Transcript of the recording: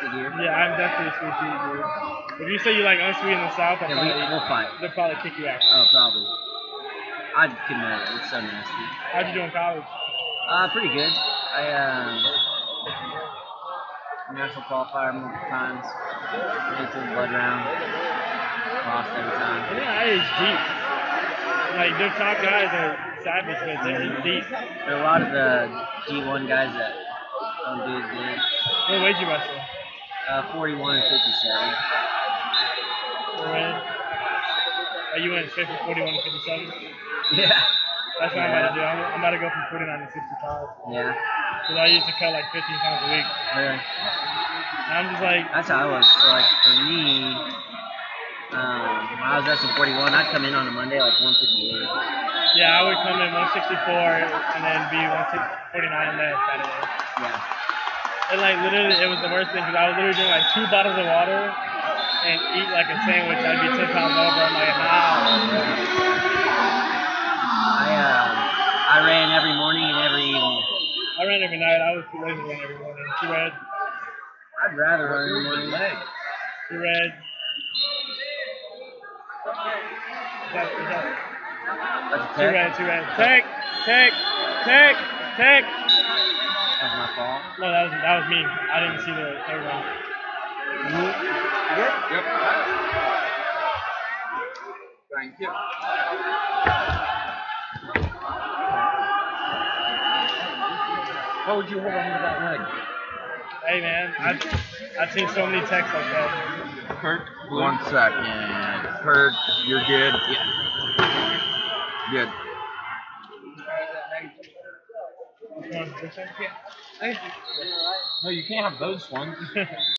Yeah, I'm definitely a sweet tea, dude. If you say you like unsweet in the South, I'll Yeah, probably, we'll fight. they'll probably kick you out. Oh, probably. I couldn't know it. It's so nasty. How'd you do in college? Uh, pretty good. I um, national qualifier multiple times. Made it to the blood round. Lost every time. Yeah, I age deep. Like, their top guys are savage, but they're deep. There are a lot of the D1 guys that don't do as good. What weight you wrestle? Uh, 41 and 57. Red. Are you went straight from 41 and 57? Yeah. That's what I'm about to do. I'm, I'm about to go from 49 to 65. Yeah. Because I used to cut like 15 pounds a week. Really. And I'm just like, That's how I was. So like for me, um, when I was wrestling 41, I'd come in on a Monday like 158. yeah, I would come in 164 and then be 149 on that Saturday. Yeah. And like literally, it was the worst thing because I was literally doing like two bottles of water and eat like a sandwich. I'd be 10 pounds over. I'm like, how? I um, I ran every morning and every evening. I ran every night. I was too lazy to run every morning. Too red. I'd rather run in the morning. Too red. Is that, is That's too red, too red. Tech, tech, tech, tech. That's. No, that was that was me. I didn't see the third one. Yep. Thank you. How would you hold on to that leg? Hey man, I've I've seen so many texts like that. Kurt, one second. Kurt, you're good. Yeah. Good. No, you can't have those ones.